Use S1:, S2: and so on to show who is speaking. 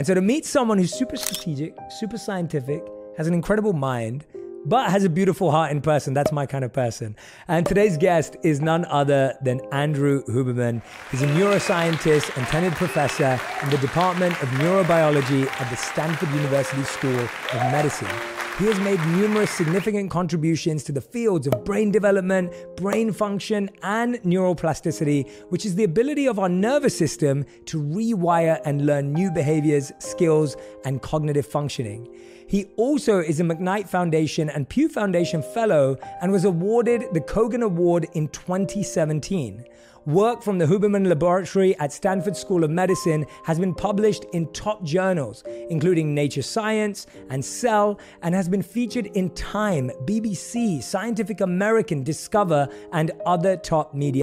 S1: And so to meet someone who's super strategic, super scientific, has an incredible mind, but has a beautiful heart in person. That's my kind of person. And today's guest is none other than Andrew Huberman. He's a neuroscientist and tenured professor in the Department of Neurobiology at the Stanford University School of Medicine. He has made numerous significant contributions to the fields of brain development, brain function, and neuroplasticity, which is the ability of our nervous system to rewire and learn new behaviors, skills, and cognitive functioning. He also is a McKnight Foundation and Pew Foundation Fellow and was awarded the Cogan Award in 2017. Work from the Huberman Laboratory at Stanford School of Medicine has been published in top journals, including Nature Science and Cell, and has been featured in Time, BBC, Scientific American, Discover, and other top media.